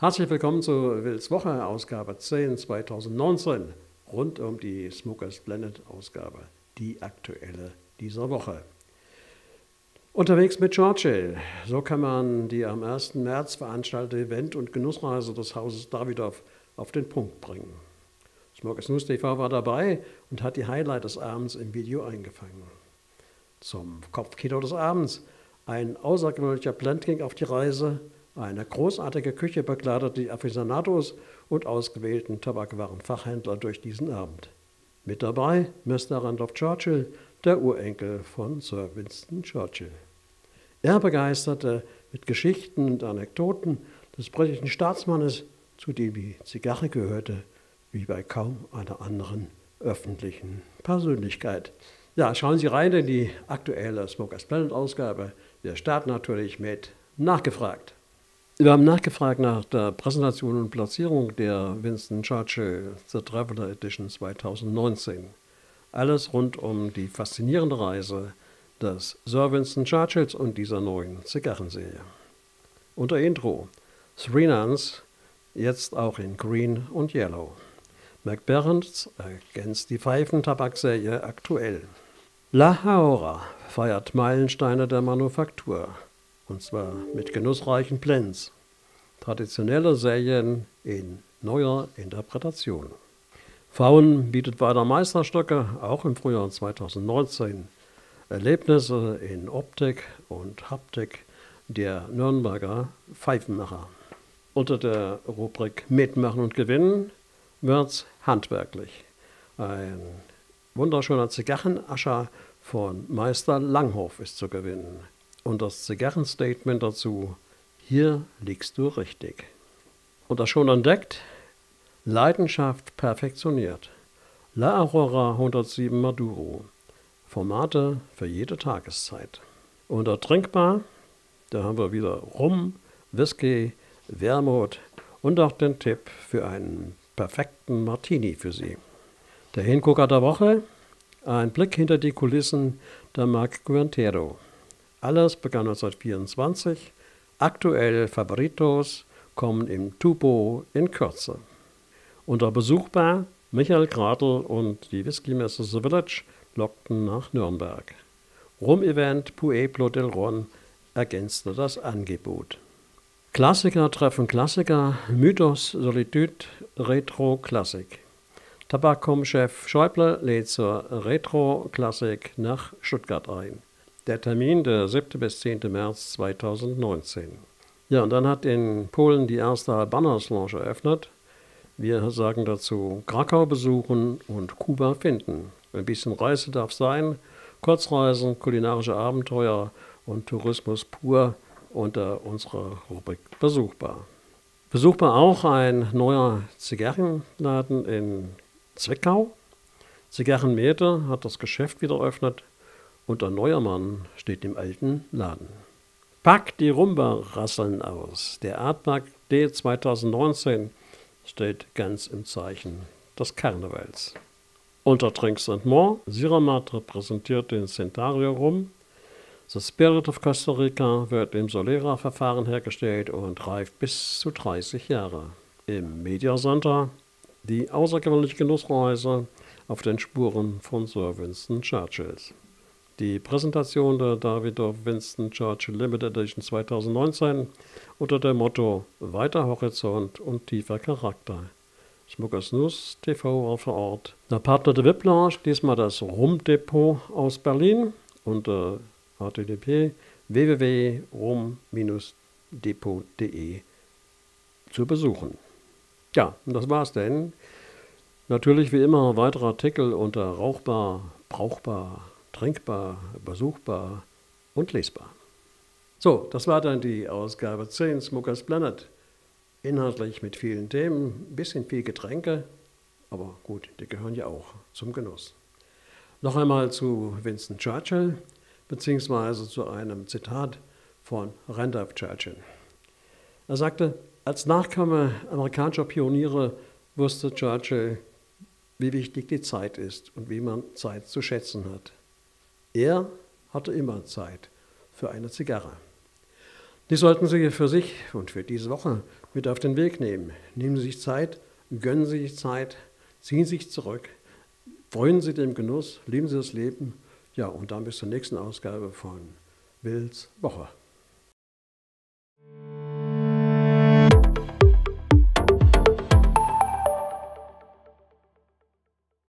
Herzlich willkommen zu Wills Woche, Ausgabe 10 2019, rund um die Smokers Planet Ausgabe, die aktuelle dieser Woche. Unterwegs mit Churchill, so kann man die am 1. März veranstaltete Event- und Genussreise des Hauses Davidoff auf den Punkt bringen. Smokers News TV war dabei und hat die Highlight des Abends im Video eingefangen. Zum Kopfkino des Abends ein außergewöhnlicher Blend ging auf die Reise – eine großartige Küche begleitet die Aficionados und ausgewählten Tabakwarenfachhändler durch diesen Abend. Mit dabei Mr. Randolph Churchill, der Urenkel von Sir Winston Churchill. Er begeisterte mit Geschichten und Anekdoten des britischen Staatsmannes, zu dem die Zigarre gehörte, wie bei kaum einer anderen öffentlichen Persönlichkeit. Ja, schauen Sie rein in die aktuelle Smokers Planet Ausgabe. Wir starten natürlich mit Nachgefragt. Wir haben nachgefragt nach der Präsentation und Platzierung der Winston Churchill The Traveler Edition 2019. Alles rund um die faszinierende Reise des Sir Winston Churchills und dieser neuen Zigarrenserie. Unter Intro Three Nuns, jetzt auch in Green und Yellow. McBarons ergänzt die Pfeifentabakserie aktuell. La Haora feiert Meilensteine der Manufaktur und zwar mit genussreichen Blends. Traditionelle Serien in neuer Interpretation. Faun bietet weiter Meisterstücke, auch im Frühjahr 2019. Erlebnisse in Optik und Haptik der Nürnberger Pfeifenmacher. Unter der Rubrik Mitmachen und Gewinnen wird's handwerklich. Ein wunderschöner Zigarrenascher von Meister Langhoff ist zu gewinnen und das Zigarrenstatement dazu, hier liegst du richtig. Und das schon entdeckt, Leidenschaft perfektioniert. La Aurora 107 Maduro. Formate für jede Tageszeit. Unter trinkbar, da haben wir wieder Rum, Whisky, Wermut und auch den Tipp für einen perfekten Martini für Sie. Der Hingucker der Woche, ein Blick hinter die Kulissen der Marc Guantero. Alles begann 1924. Aktuell Favoritos kommen im Tubo in Kürze. Unter Besuchbar Michael Gradl und die Whiskymesse The Village lockten nach Nürnberg. Rum-Event Pueblo del Ron ergänzte das Angebot. Klassiker treffen Klassiker, Mythos, Solitude, Retro, Klassik. Tabakkom-Chef Schäuble lädt zur Retro-Klassik nach Stuttgart ein. Der Termin der 7. bis 10. März 2019. Ja, und dann hat in Polen die erste Albanas Lounge eröffnet. Wir sagen dazu Krakau besuchen und Kuba finden. Ein bisschen Reise darf sein, Kurzreisen, kulinarische Abenteuer und Tourismus pur unter unserer Rubrik besuchbar. Besuchbar auch ein neuer Zigarrenladen in Zwickau. Zigarrenmeter hat das Geschäft wieder eröffnet und der Neuermann steht im alten Laden. Pack die Rumba-Rasseln aus. Der Artmark D 2019 steht ganz im Zeichen des Karnevals. Unter Drinks and More, Siramat repräsentiert den Centario Rum. The Spirit of Costa Rica wird im Solera-Verfahren hergestellt und reift bis zu 30 Jahre. Im Media Center die außergewöhnliche Genussreise auf den Spuren von Sir Winston Churchills. Die Präsentation der Davidoff Winston Churchill Limited Edition 2019 unter dem Motto Weiter Horizont und tiefer Charakter. Smokers News TV war vor Ort. Der Partner der VIP Lounge, diesmal das Rumdepot aus Berlin unter http www.rum-depot.de zu besuchen. Ja, und das war's denn. Natürlich wie immer weitere Artikel unter rauchbar, brauchbar trinkbar, besuchbar und lesbar. So, das war dann die Ausgabe 10 Smokers Planet. Inhaltlich mit vielen Themen, ein bisschen viel Getränke, aber gut, die gehören ja auch zum Genuss. Noch einmal zu Winston Churchill, beziehungsweise zu einem Zitat von Randolph Churchill. Er sagte, als Nachkomme amerikanischer Pioniere wusste Churchill, wie wichtig die Zeit ist und wie man Zeit zu schätzen hat. Er hatte immer Zeit für eine Zigarre. Die sollten Sie für sich und für diese Woche mit auf den Weg nehmen. Nehmen Sie sich Zeit, gönnen Sie sich Zeit, ziehen Sie sich zurück, freuen Sie dem Genuss, lieben Sie das Leben. Ja, und dann bis zur nächsten Ausgabe von Wills Woche.